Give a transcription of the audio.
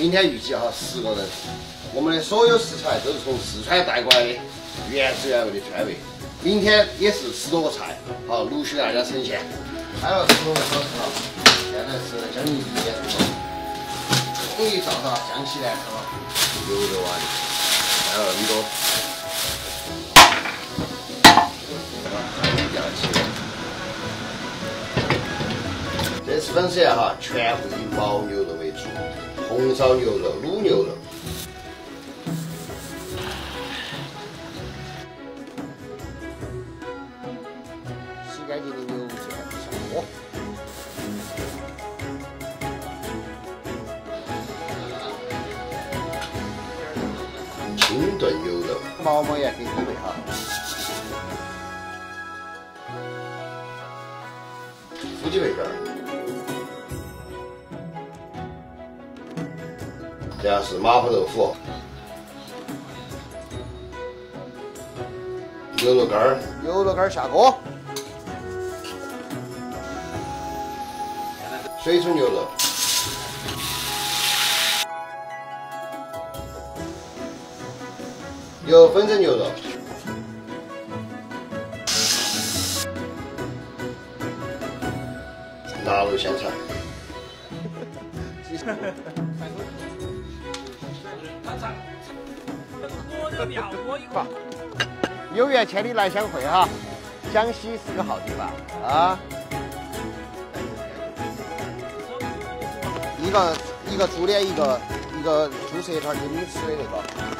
明天预计哈十个人，我们的所有食材都是从四川带过来的，原汁原味的川味。明天也是十多个菜，好陆续给大家呈现。开了十多个小时了，现在是将近一点钟，终于照到江西来了，牛肉丸，开了那么多。这次粉丝宴哈，全部以牦牛肉为主，红烧牛肉、卤牛肉。洗干净的牛腱下锅，清炖牛肉，毛毛也给准备哈。夫鸡背片这样是麻婆豆腐，牛肉干儿，牛肉干儿下锅，水煮牛肉，油粉蒸牛肉。腊肉香肠，有缘千里来相会哈，江西是个好地方啊。一个一个猪脸，一个一个猪舌头，就你吃的那个。